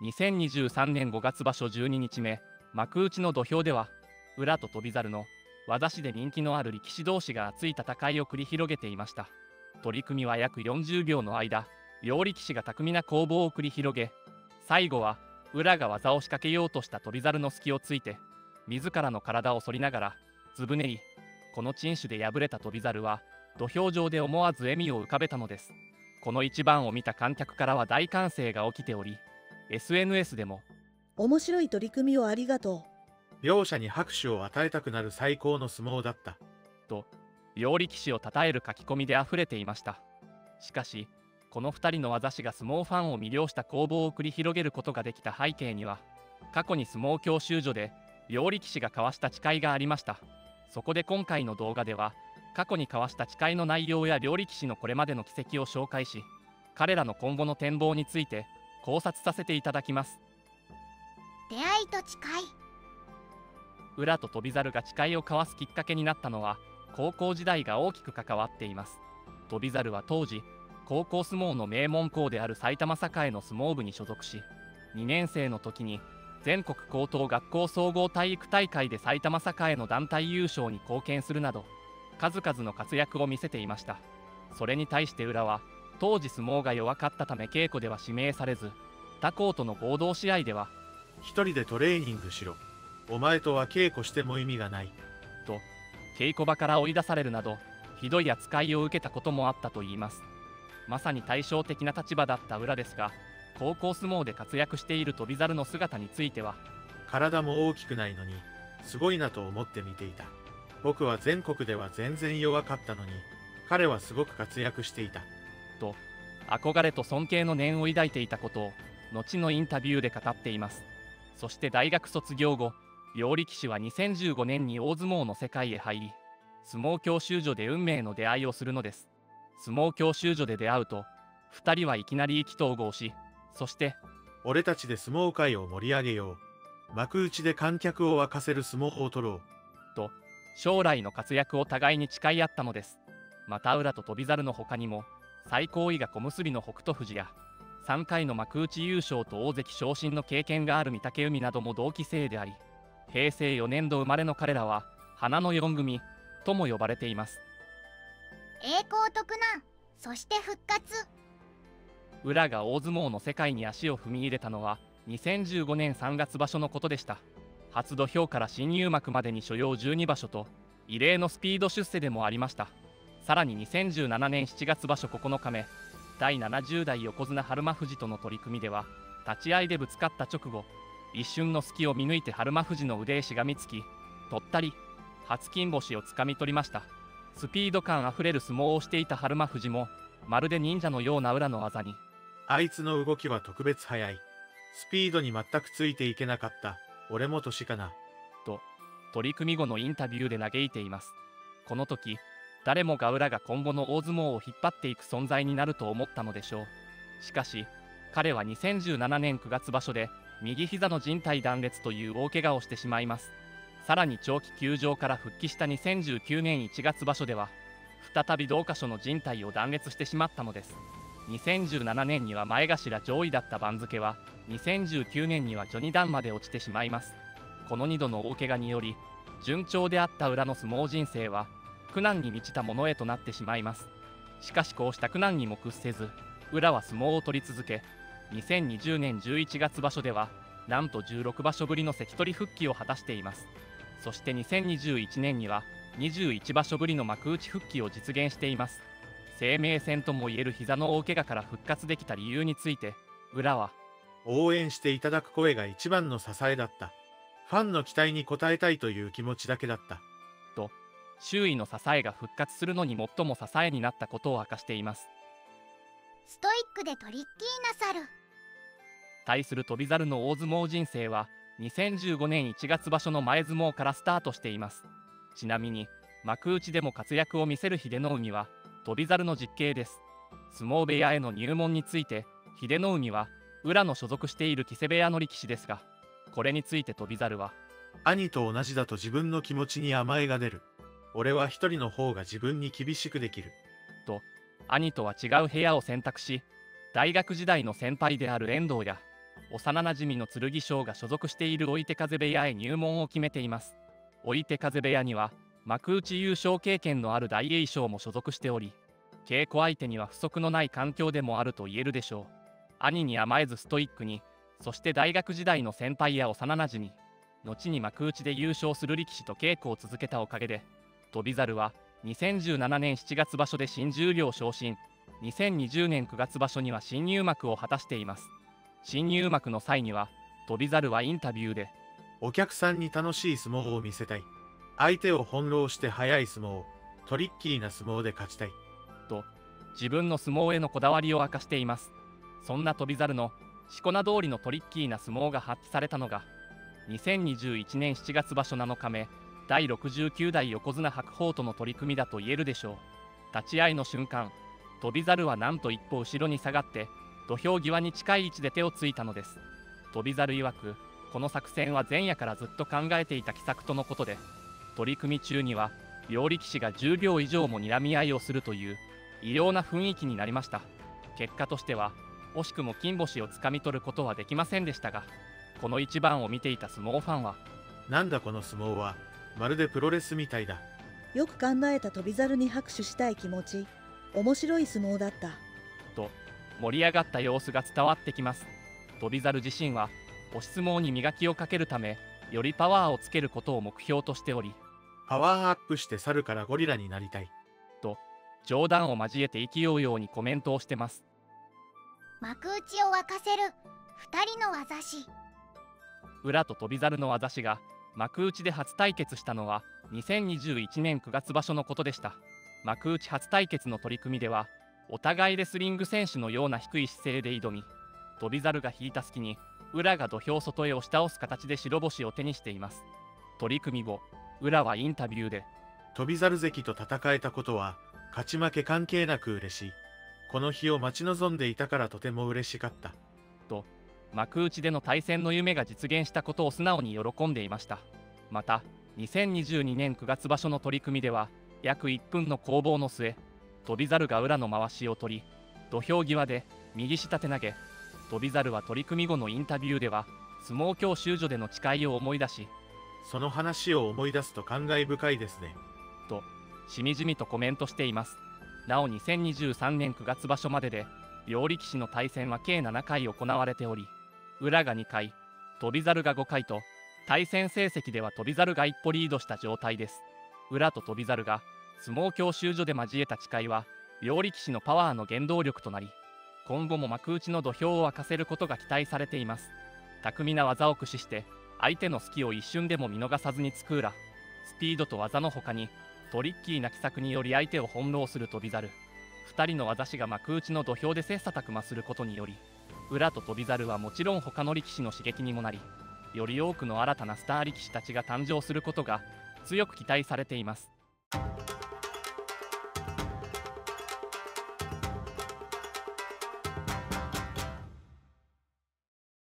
2023年5月場所12日目幕内の土俵では裏と翔猿の技師で人気のある力士同士が熱い戦いを繰り広げていました。取り組みは約40秒の間両力士が巧みな攻防を繰り広げ最後は裏が技を仕掛けようとした翔猿の隙をついて自らの体を反りながらずぶねりこの珍種で敗れた翔猿は土俵上で思わず笑みを浮かべたのです。この一番を見た観客からは大歓声が起きており SNS でも。面白い取り組みをありがと両者に拍手を与えたくなる最高の相撲だった。と両力士を称える書き込みであふれていました。しかしこの2人の技師が相撲ファンを魅了した攻防を繰り広げることができた背景には過去に相撲教習所で両力士が交わした誓いがありました。そこで今回の動画では過去に交わした誓いの内容や両力士のこれまでの軌跡を紹介し彼らの今後の展望について考察させていただきます。出会いと誓い。裏と翔猿が誓いを交わすきっかけになったのは高校時代が大きく関わっています。翔猿は当時高校相撲の名門校である埼玉栄の相撲部に所属し2年生の時に全国高等学校総合体育大会で埼玉栄の団体優勝に貢献するなど数々の活躍を見せていました。それに対して浦は当時相撲が弱かったため稽古では指名されず他校との合同試合では一人でトレーニングしろ。お前とは稽古しても意味がない。と稽古場から追い出されるなどひどい扱いを受けたこともあったといいますまさに対照的な立場だった裏ですが高校相撲で活躍している翔猿の姿については体も大きくないのに、すごいなと思って見ていた。僕は全国では全然弱かったのに、彼はすごく活躍していた。と憧れと尊敬の念を抱いていたことを後のインタビューで語っていますそして大学卒業後両力士は2015年に大相撲の世界へ入り相撲教習所で運命の出会いをするのです相撲教習所で出会うと2人はいきなり意気投合しそして俺たちで相撲界を盛り上げよう。幕内で観客を沸かせる相撲を取ろう。と将来の活躍を互いに誓い合ったのですまた浦と翔猿の他にも最高位が小結の北勝富士や3回の幕内優勝と大関昇進の経験がある御嶽海なども同期生であり平成4年度生まれの彼らは花の4組とも呼ばれています。栄光特難そして復活。浦が大相撲の世界に足を踏み入れたのは2015年3月場所のことでした。初土俵から新入幕までに所要12場所と異例のスピード出世でもありましたさらに2017年7月場所9日目第70代横綱春馬富士との取り組みでは立ち合いでぶつかった直後一瞬の隙を見抜いて春馬富士の腕へしがみつきとったり初金星をつかみ取りましたスピード感あふれる相撲をしていた春馬富士もまるで忍者のような裏の技にあいつの動きは特別速い。スピードに全くついていけなかった。俺も年かな。と取り組み後のインタビューで嘆いていますこの時誰もが裏が今後の大相撲を引っ張っていく存在になると思ったのでしょう。しかし彼は2017年9月場所で右膝の靭帯断裂という大怪我をしてしまいます。さらに長期休場から復帰した2019年1月場所では再び同箇所の靭帯を断裂してしまったのです。2017年には前頭上位だった番付は2019年には序二段まで落ちてしまいます。この2度の大怪我により順調であった裏の相撲人生は苦難に満ちたものへとなってしまいますしかしこうした苦難にも屈せず裏は相撲を取り続け2020年11月場所ではなんと16場所ぶりの関取復帰を果たしていますそして2021年には21場所ぶりの幕内復帰を実現しています生命線ともいえる膝の大怪我から復活できた理由について裏は応援していただく声が一番の支えだった。ファンの期待に応えたいという気持ちだけだった。周囲の支えが復活するのに最も支えになったことを明かしています。ストイックでトリッキーな猿。対する翔猿の大相撲人生は2015年1月場所の前相撲からスタートしています。ちなみに幕内でも活躍を見せる秀ノ海は翔猿の実刑です。相撲部屋への入門について秀ノ海は裏の所属している木瀬部屋の力士ですがこれについて翔猿は兄と同じだと自分の気持ちに甘えが出る。俺は一人の方が自分に厳しくできる。と兄とは違う部屋を選択し大学時代の先輩である遠藤や幼なじみの剣翔が所属している追手風部屋へ入門を決めています追手風部屋には幕内優勝経験のある大栄翔も所属しており稽古相手には不足のない環境でもあると言えるでしょう兄に甘えずストイックにそして大学時代の先輩や幼なじみ後に幕内で優勝する力士と稽古を続けたおかげで翔猿は2017年7月場所で新十両昇進2020年9月場所には新入幕を果たしています新入幕の際には翔猿はインタビューでお客さんに楽しい相撲を見せたい。相手を翻弄して速い相撲、トリッキーな相撲で勝ちたい。と自分の相撲へのこだわりを明かしていますそんな翔猿のしこ名通りのトリッキーな相撲が発揮されたのが2021年7月場所7日目第69代横綱白鵬との取り組みだと言えるでしょう。立ち合いの瞬間翔猿はなんと一歩後ろに下がって土俵際に近い位置で手をついたのです。翔猿曰くこの作戦は前夜からずっと考えていた奇策とのことで取り組み中には両力士が10秒以上も睨み合いをするという異様な雰囲気になりました。結果としては惜しくも金星をつかみ取ることはできませんでしたがこの一番を見ていた相撲ファンはなんだこの相撲は、まるでプロレスみたいだ。よく考えた飛猿に拍手したい気持ち。面白い相撲だった。と盛り上がった様子が伝わってきます。翔猿自身は押し相撲に磨きをかけるためよりパワーをつけることを目標としておりパワーアップして猿からゴリラになりたい。冗談を交えて勢うようにコメントをしてます。幕内を沸かせる二人の技師。裏と翔猿の技師が幕内で初対決したのは2021年9月場所のことでした幕内初対決の取り組みではお互いレスリング選手のような低い姿勢で挑み翔猿が引いた隙に裏が土俵外へ押し倒す形で白星を手にしています取り組み後裏はインタビューで飛猿関と戦えたことは、勝ち負け関係なく嬉しい。この日を待ち望んでいたからとても嬉しかった。幕内での対戦の夢が実現したことを素直に喜んでいましたまた2022年9月場所の取り組みでは約1分の攻防の末翔猿が裏の回しを取り土俵際で右下手投げ翔猿は取り組み後のインタビューでは相撲教習所での誓いを思い出しその話を思い出すと感慨深いですね。しみじみとコメントしていますなお2023年9月場所までで両力士の対戦は計7回行われており裏が2回翔猿が5回と対戦成績では翔猿が一歩リードした状態です。裏と翔猿が相撲教習所で交えた誓いは両力士のパワーの原動力となり今後も幕内の土俵を沸かせることが期待されています。巧みな技を駆使して相手の隙を一瞬でも見逃さずに突く裏スピードと技の他にトリッキーな奇策により相手を翻弄する翔猿。2人の技師が幕内の土俵で切磋琢磨することにより裏と翔猿はもちろん他の力士の刺激にもなりより多くの新たなスター力士たちが誕生することが強く期待されています。